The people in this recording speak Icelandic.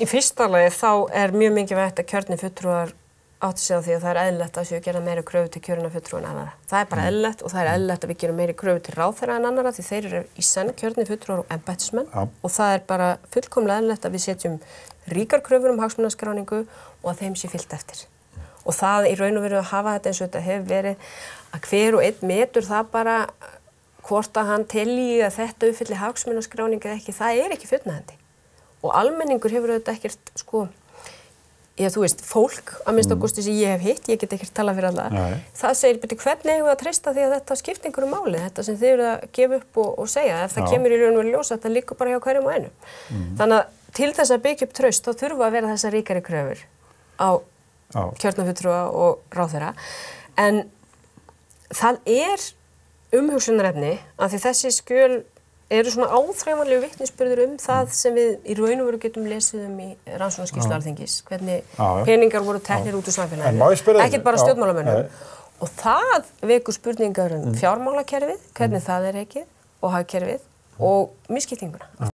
Í fyrsta lagi þá er mjög mikið vegt að kjörni fulltrúar átti sig á því að það er eðlilegt að séu gera meiri kröfu til kjörna fulltrúar en annara. Það er bara eðlilegt og það er eðlilegt að við gerum meiri kröfu til ráðherra en annara því þeir eru í senn kjörni fulltrúar og embættismenn Já. og það er bara fullkomlega eðlilegt að við setjum ríkar kröfur um hagsmunaskráningu og að þeim sé fyllt eftir. Og það í raun og veru að hafa þetta eins og þetta hefur verið að hver og einn metur það bara hvort að hann telji að þetta uppfylli hagsmunaskráningu eða ekki, það er ekki fullnægandi. Og almenningur hefur auðvitað ekkert, sko, ég þú veist, fólk, að minnst ágústi sem ég hef hitt, ég get ekkert talað fyrir alla, það segir, beti, hvernig hefur það að treysta því að þetta skipt einhverju máli, þetta sem þið eru að gefa upp og, og segja, ef það Já. kemur í raun og veru ljósa, þetta líkur bara hjá hverjum og einu. Þannig að til þess að byggja upp traust, þá þurfa að vera þessar ríkari kröfur á Já. kjörnafutrúa og ráðherra en það er umhugsunarefni að því þessi skjöl eru svona áþreifanlegu vittnisspurður um það sem við í raun og veru getum lesið um í rannsóknarskýrslu alþingis hvernig Já, peningar voru teknir út úr samfélaginu. ekkert bara stjórnmálamönnum. og það vekur spurningar um fjármálakerfið hvernig það er ekki og hagkerfið og misskiptinguna